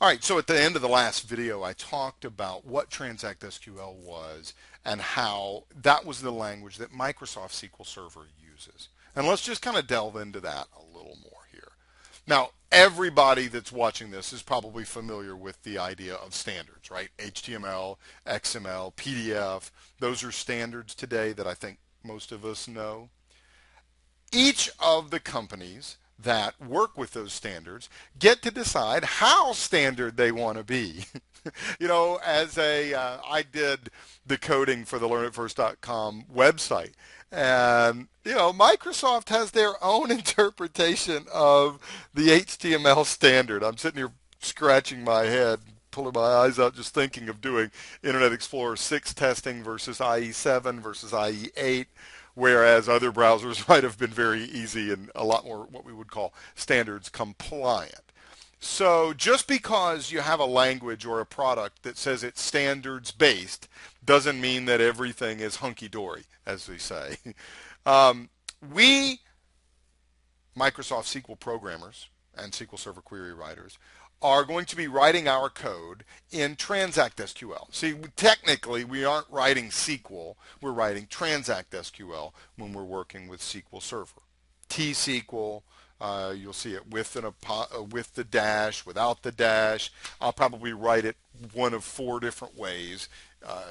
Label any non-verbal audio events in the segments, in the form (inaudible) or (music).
All right, so at the end of the last video, I talked about what Transact SQL was and how that was the language that Microsoft SQL Server uses. And let's just kind of delve into that a little more here. Now, everybody that's watching this is probably familiar with the idea of standards, right? HTML, XML, PDF, those are standards today that I think most of us know. Each of the companies that work with those standards get to decide how standard they want to be. (laughs) you know, as a uh, I did the coding for the learnitfirst.com website. And, you know, Microsoft has their own (laughs) interpretation of the HTML standard. I'm sitting here scratching my head, pulling my eyes out just thinking of doing Internet Explorer 6 testing versus IE7 versus IE8 whereas other browsers (laughs) might have been very easy and a lot more what we would call standards compliant. So just because you have a language or a product that says it's standards based doesn't mean that everything is hunky-dory, as we say. (laughs) Um, we, Microsoft SQL programmers and SQL Server query writers, are going to be writing our code in Transact SQL. See, technically, we aren't writing SQL. We're writing Transact SQL when we're working with SQL Server. T-SQL, uh, you'll see it with, an, uh, with the dash, without the dash. I'll probably write it one of four different ways. Uh,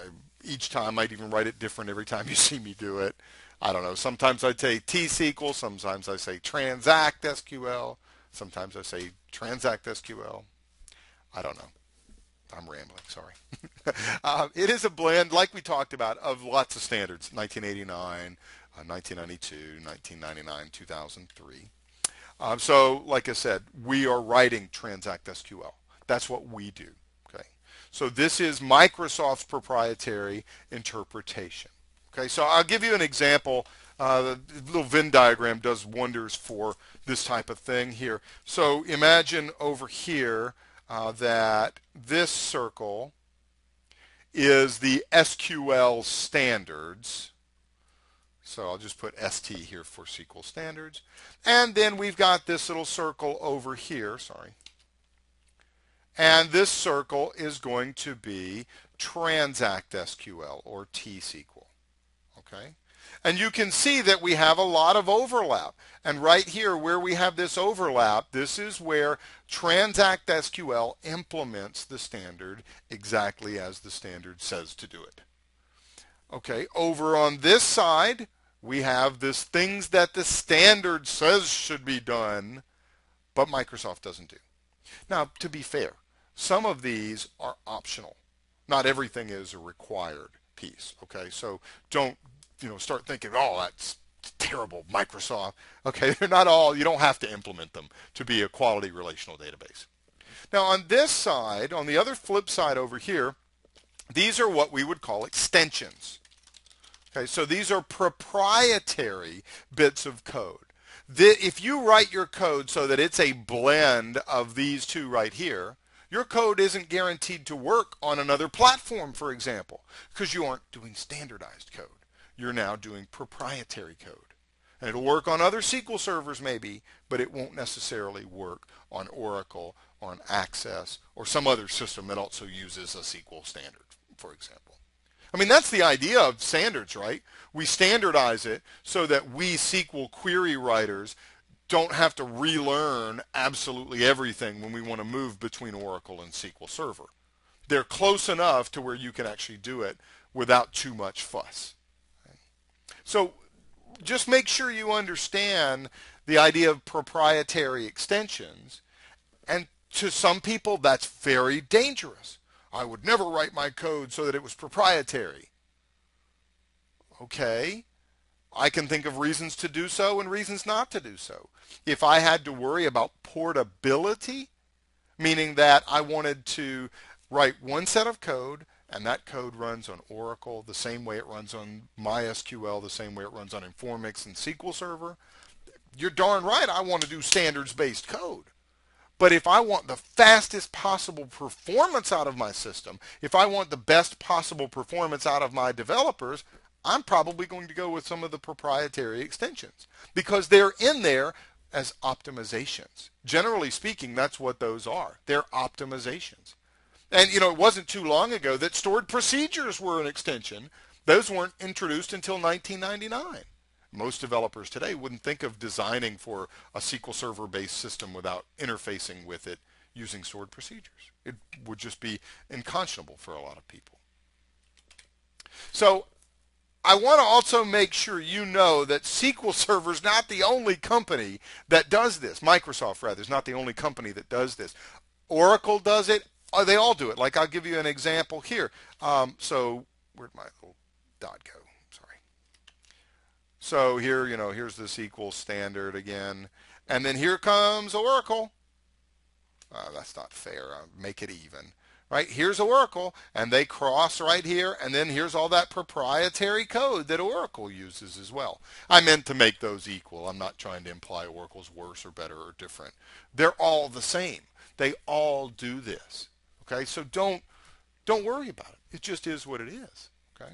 each time, I might even write it different every time (laughs) you see me do it. I don't know. Sometimes I say T-SQL. Sometimes I say Transact SQL. Sometimes I say transact SQL. I don't know. I'm rambling, sorry. uh, (laughs) it is a blend, like we talked about, of lots of standards, 1989, uh, 1992, 1999, 2003. Um, so, like I said, we are writing Transact SQL. That's what we do. Okay. So this is Microsoft's proprietary interpretation. Okay. So I'll give you an example uh, the little Venn diagram does wonders for this type of thing here. So imagine over here uh, that this circle is the SQL standards. So I'll just put ST here for SQL standards. And then we've got this little circle over here, sorry. And this circle is going to be Transact SQL or T-SQL. Okay. And you can see that we have a lot of overlap. And right here where we have this overlap, this is where Transact SQL implements the standard exactly as the standard says to do it. Okay, over on this side, we have this things that the standard says should be done, but Microsoft doesn't do. Now, to be fair, some of these are optional. Not everything is a required piece. Okay, so don't you know, start thinking, oh, that's terrible, Microsoft. Okay, (laughs) they're not all, you don't have to implement them to be a quality relational database. Now on this side, on the other flip side over here, these are what we would call extensions. Okay, so these are proprietary bits of code. The, if you write your code so that it's a blend of these two right here, your code isn't guaranteed to work on another platform, for example, because you aren't doing standardized code you're now doing proprietary code. And it'll work on other SQL servers maybe, but it won't necessarily work on Oracle, on Access, or some other system that also uses a SQL standard, for example. I mean, that's the idea of standards, right? We standardize it so that we SQL query writers don't have to relearn absolutely everything when we want to move between Oracle and SQL Server. They're close enough to where you can actually do it without too much fuss. So just make sure you understand the idea of proprietary extensions. And to some people, that's very dangerous. I would never write my code so that it was proprietary. Okay. I can think of reasons to do so and reasons not to do so. If I had to worry about portability, meaning that I wanted to write one set of code and that code runs on Oracle the same way it runs on MySQL, the same way it runs on Informix and SQL Server. You're darn right I want to do standards-based code. But if I want the fastest possible performance out of my system, if I want the best possible performance out of my developers, I'm probably going to go with some of the proprietary extensions because they're in there as optimizations. Generally speaking, that's what those are. They're optimizations. And you know, it wasn't too long ago that stored procedures were an extension. Those weren't introduced until 1999. Most developers today wouldn't think of designing for a SQL Server based system without interfacing with it using stored procedures. It would just be unconscionable for a lot of people. So I want to also make sure you know that SQL Server is not the only company that does this. Microsoft, rather, is not the only company that does this. Oracle does it. Oh, they all do it. Like I'll give you an example here. Um, so where'd my little dot go? Sorry. So here, you know, here's the SQL standard again. And then here comes Oracle. Uh, that's not fair. I'll make it even. Right, here's Oracle, and they cross right here, and then here's all that proprietary code that Oracle uses as well. I meant to make those equal. I'm not trying to imply Oracle's worse or better or different. They're all the same. They all do this. Okay, so don't don't worry about it. It just is what it is. Okay.